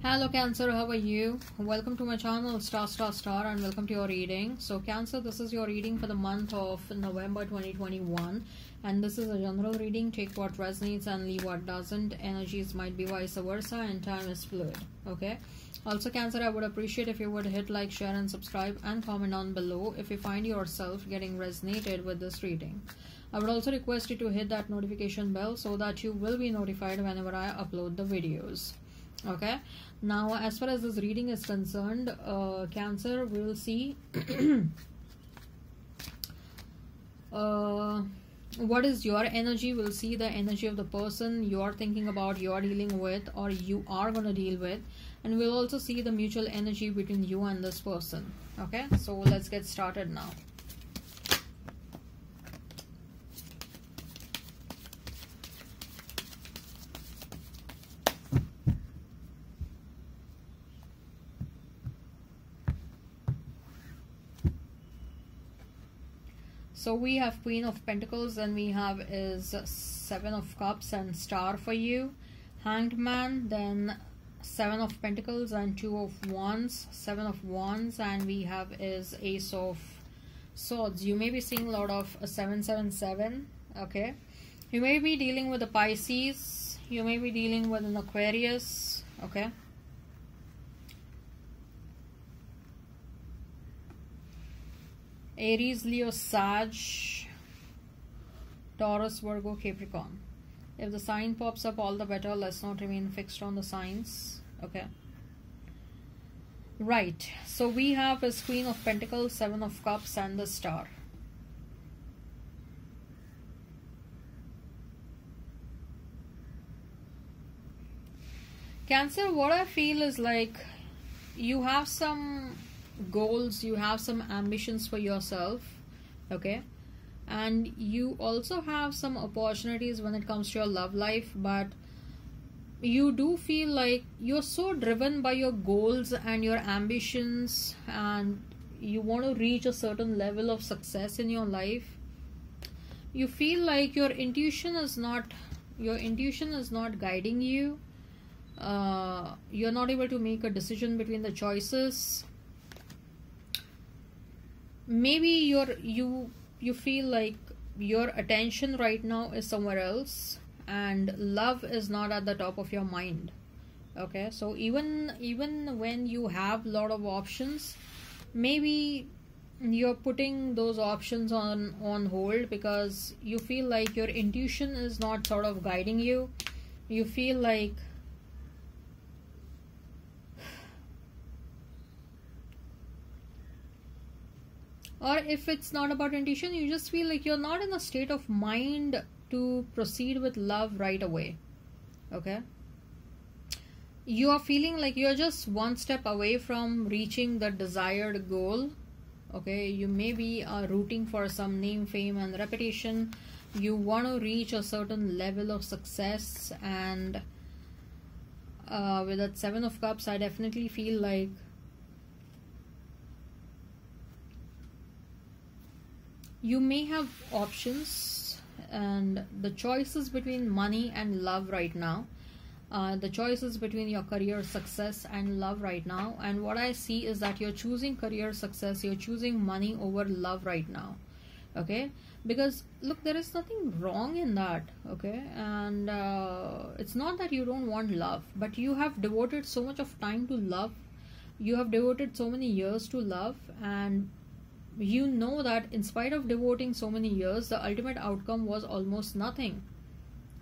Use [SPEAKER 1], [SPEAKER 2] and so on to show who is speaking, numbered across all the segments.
[SPEAKER 1] Hello Cancer, how are you? Welcome to my channel Staar Staar Staar and welcome to your reading. So Cancer, this is your reading for the month of November 2021 and this is a general reading. Take what resonates and leave what doesn't. Energies might be vice versa and time is fluid. Okay. Also Cancer, I would appreciate if you would hit like, share and subscribe and comment down below if you find yourself getting resonated with this reading. I would also request you to hit that notification bell so that you will be notified whenever I upload the videos okay? Now as far as this reading is concerned uh, cancer will see uh, what is your energy we'll see the energy of the person you are thinking about you are dealing with or you are going to deal with and we'll also see the mutual energy between you and this person. Okay? So let's get started now so we have queen of pentacles and we have is seven of cups and star for you. Hanged man then seven of pentacles and two of wands. Seven of wands and we have is ace of swords. You may be seeing a lot of 777 okay? You may be dealing with a pisces. You may be dealing with an aquarius okay Aries, Leo, Sag, Taurus, Virgo, Capricorn. If the sign pops up, all the better. Let's not remain fixed on the signs. Okay. Right. So we have a Queen of Pentacles, Seven of Cups, and the Star. Cancer, what I feel is like you have some goals you have some ambitions for yourself okay? And you also have some opportunities when it comes to your love life but you do feel like you're so driven by your goals and your ambitions and you want to reach a certain level of success in your life you feel like your intuition is not your intuition is not guiding you. Uh, you're not able to make a decision between the choices maybe you're you you feel like your attention right now is somewhere else and love is not at the top of your mind. Okay? So even even when you have a lot of options maybe you're putting those options on on hold because you feel like your intuition is not sort of guiding you. You feel like or if it's not about intuition you just feel like you're not in a state of mind to proceed with love right away. Okay? You are feeling like you're just one step away from reaching the desired goal. Okay? You may be uh, rooting for some name fame and reputation. You want to reach a certain level of success and uh, with that seven of cups i definitely feel like you may have options and the choices between money and love right now. Uh, the choices between your career success and love right now. And what i see is that you're choosing career success. You're choosing money over love right now. Okay? Because look there is nothing wrong in that. Okay? And uh, it's not that you don't want love but you have devoted so much of time to love. You have devoted so many years to love. And you know that in spite of devoting so many years the ultimate outcome was almost nothing.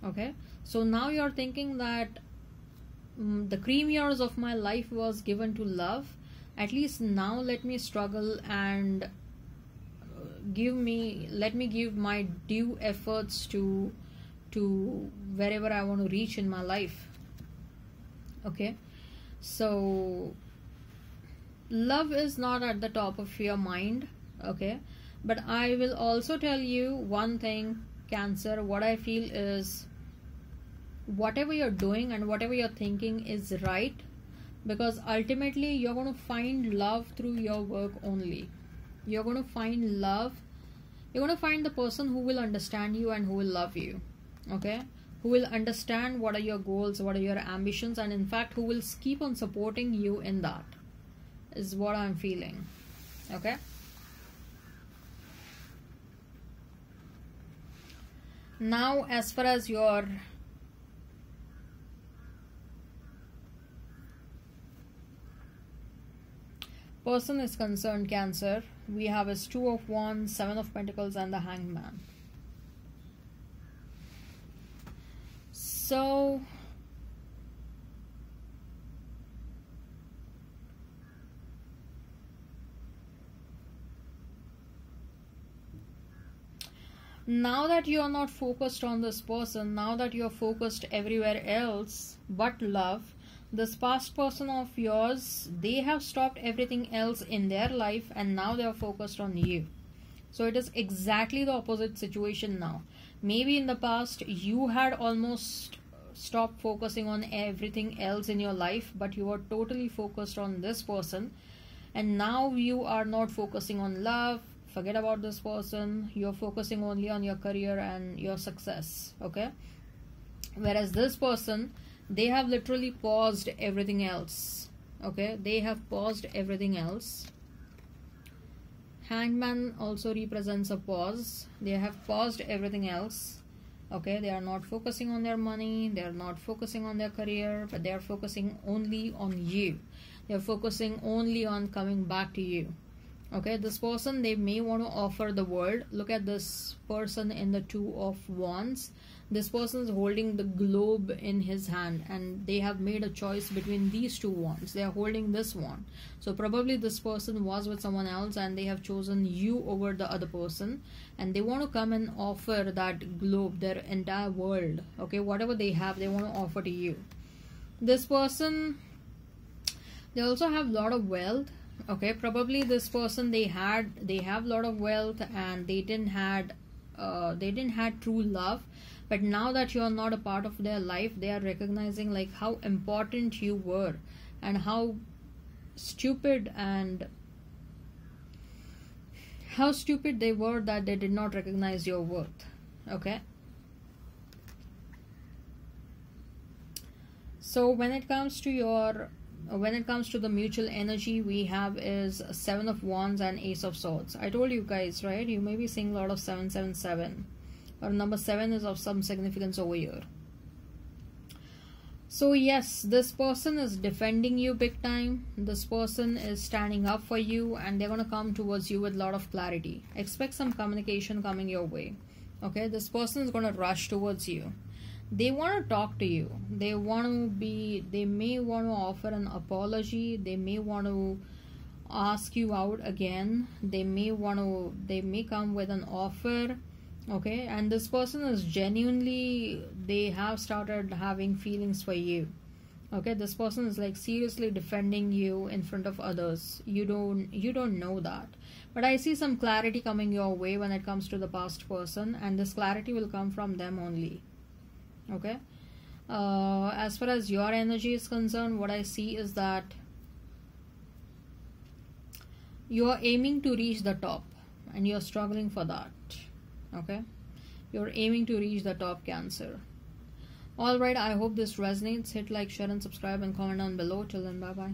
[SPEAKER 1] Okay? So now you're thinking that um, the cream years of my life was given to love. At least now let me struggle and uh, give me let me give my due efforts to to wherever i want to reach in my life. Okay? So love is not at the top of your mind okay? But i will also tell you one thing cancer. What i feel is whatever you're doing and whatever you're thinking is right because ultimately you're going to find love through your work only. You're going to find love you're going to find the person who will understand you and who will love you. Okay? Who will understand what are your goals what are your ambitions and in fact who will keep on supporting you in that is what i'm feeling. Okay now as far as your person is concerned cancer we have as two of wands seven of pentacles and the hangman. So now that you are not focused on this person now that you are focused everywhere else but love this past person of yours they have stopped everything else in their life and now they are focused on you. So it is exactly the opposite situation now. Maybe in the past you had almost stopped focusing on everything else in your life but you were totally focused on this person. And now you are not focusing on love forget about this person. You're focusing only on your career and your success okay? Whereas this person they have literally paused everything else okay? They have paused everything else. Hangman also represents a pause. They have paused everything else okay? They are not focusing on their money. They are not focusing on their career but they are focusing only on you. They are focusing only on coming back to you okay this person they may want to offer the world. Look at this person in the two of wands. This person is holding the globe in his hand and they have made a choice between these two wands. They are holding this one so probably this person was with someone else and they have chosen you over the other person and they want to come and offer that globe their entire world. Okay whatever they have they want to offer to you. This person they also have a lot of wealth okay probably this person they had they have a lot of wealth and they didn't had uh, they didn't had true love. But now that you are not a part of their life they are recognizing like how important you were and how stupid and how stupid they were that they did not recognize your worth. Okay? So when it comes to your Uh, when it comes to the mutual energy we have is seven of wands and ace of swords. I told you guys right? You may be seeing a lot of 777 or number 7 is of some significance over here. So yes this person is defending you big time. This person is standing up for you and they're going to come towards you with a lot of clarity. Expect some communication coming your way. Okay? This person is going to rush towards you they want to talk to you. They want to be they may want to offer an apology. They may want to ask you out again. They may want to they may come with an offer okay? And this person is genuinely they have started having feelings for you okay? This person is like seriously defending you in front of others. You don't you don't know that. But i see some clarity coming your way when it comes to the past person and this clarity will come from them only okay? Uh, as far as your energy is concerned what i see is that you are aiming to reach the top and you're struggling for that. Okay? You're aiming to reach the top cancer. All right i hope this resonates. Hit like share and subscribe and comment down below. Till then bye bye